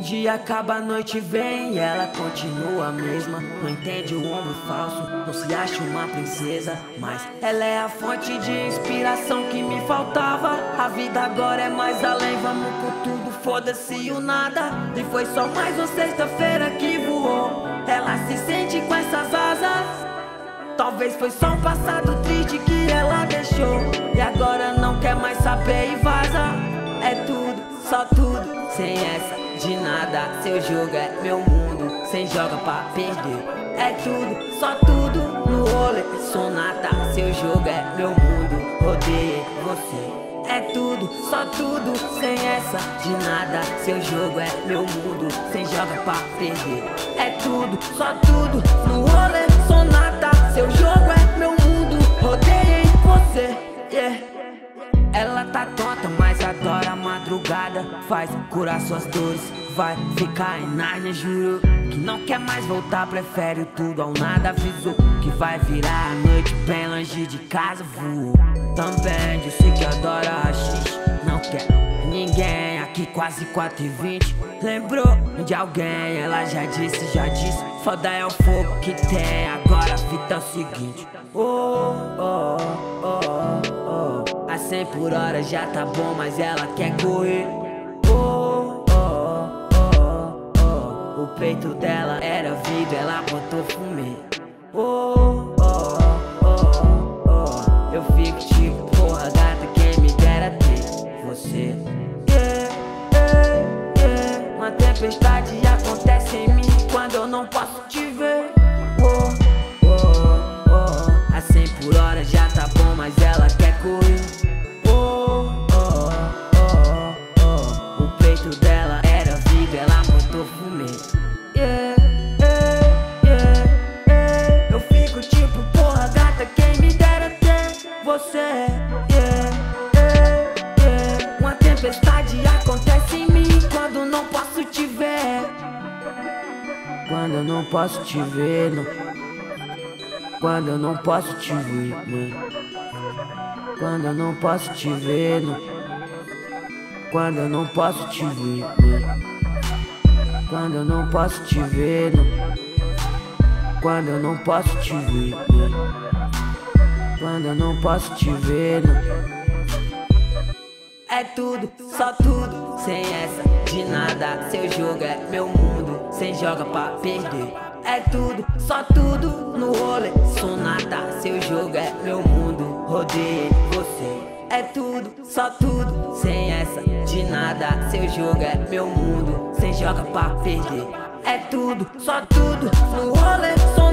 dia acaba, a noite vem e ela continua a mesma. Não entende o ombro falso, não se acha uma princesa. Mas ela é a fonte de inspiração que me faltava. A vida agora é mais além, vamos por tudo, foda-se o nada. E foi só mais uma sexta-feira que voou. Ela se sente com essas asas. Talvez foi só um passado triste que ela deixou. E agora não quer mais saber e vaza. É tudo, só tudo, sem essa de nada. Seu jogo é meu mundo, sem joga pra perder. É tudo, só tudo no rolê, sonata. Seu jogo é meu mundo, odeio você. É tudo, só tudo, sem essa de nada. Seu jogo é meu mundo, sem joga pra perder. É tudo, só tudo no rolê, sonata. Seu jogo é meu mundo, madrugada. Faz curar suas dores, vai ficar em Narnia, juro. Que não quer mais voltar, prefere tudo ao nada. Avisou que vai virar a noite bem longe de casa. Voou. Também disse que adora rachis, não quer ninguém. Aqui quase 4 e 20 Lembrou de alguém, ela já disse, já disse. Foda é o fogo que tem. Agora a fita é o seguinte: Oh, oh, 100 por hora já tá bom, mas ela quer correr. Oh, oh, oh, oh. O peito dela era vidro, ela botou fumê. Oh, oh, oh, oh. Eu fico tipo, porra, gata, quem me dera ter você. Yeah, yeah, yeah. Uma tempestade acontece em mim quando eu não posso te tempestade acontece em mim quando não posso te ver. Quando eu não posso te ver, não. Quando eu não posso te ver, não. Quando eu não posso te ver, não. Quando eu não posso te ver, não. Quando eu não posso te ver, não. Quando eu não posso te ver, não. Quando eu não posso te ver, não. É tudo, só tudo, sem essa de nada. Seu jogo é meu mundo, sem joga pra perder. É tudo, só tudo no rolê, sonata. Seu jogo é meu mundo, rodeei você. É tudo, só tudo, sem essa de nada. Seu jogo é meu mundo, sem joga pra perder. É tudo, só tudo no rolê, sonata.